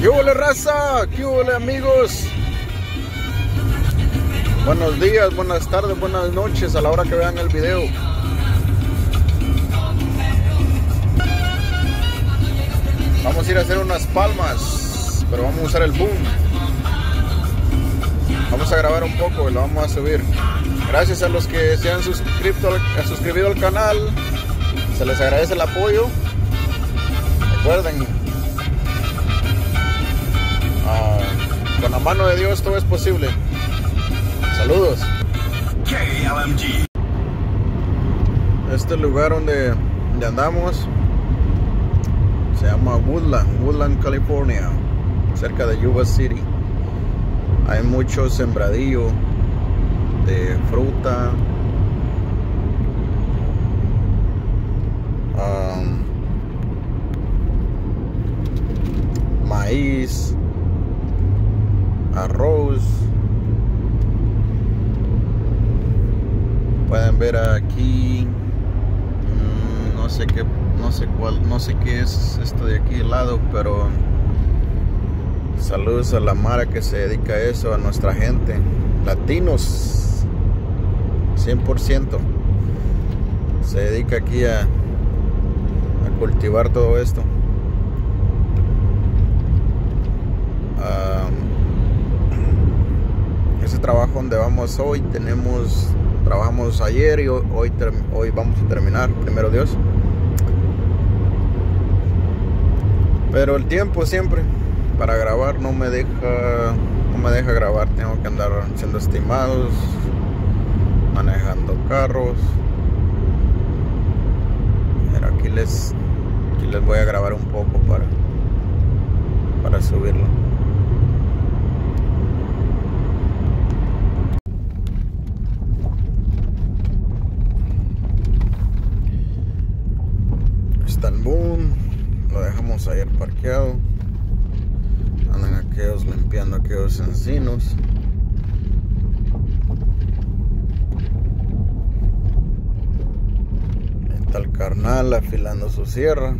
¿Qué huele raza? ¿Qué huele amigos? Buenos días, buenas tardes, buenas noches a la hora que vean el video. Vamos a ir a hacer unas palmas, pero vamos a usar el boom. Vamos a grabar un poco y lo vamos a subir. Gracias a los que se han suscrito, suscribido al canal. Se les agradece el apoyo. Recuerden, ah, con la mano de Dios todo es posible. Saludos. Este lugar donde, donde andamos se llama Woodland, Woodland, California, cerca de Yuba City. Hay mucho sembradío de fruta, um, maíz, arroz. Pueden ver aquí, mm, no sé qué no sé cuál, no sé qué es esto de aquí al lado, pero saludos a la Mara que se dedica a eso, a nuestra gente, latinos, 100%, se dedica aquí a, a cultivar todo esto. Ese trabajo donde vamos hoy, tenemos, trabajamos ayer y hoy, hoy, vamos a terminar, primero Dios. Pero el tiempo siempre para grabar no me deja no me deja grabar, tengo que andar siendo estimados, manejando carros. Pero aquí les aquí les voy a grabar un poco para para subirlo. boom dejamos ayer parqueado. Andan aquellos limpiando aquellos encinos. Está el carnal afilando su sierra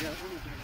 Yeah,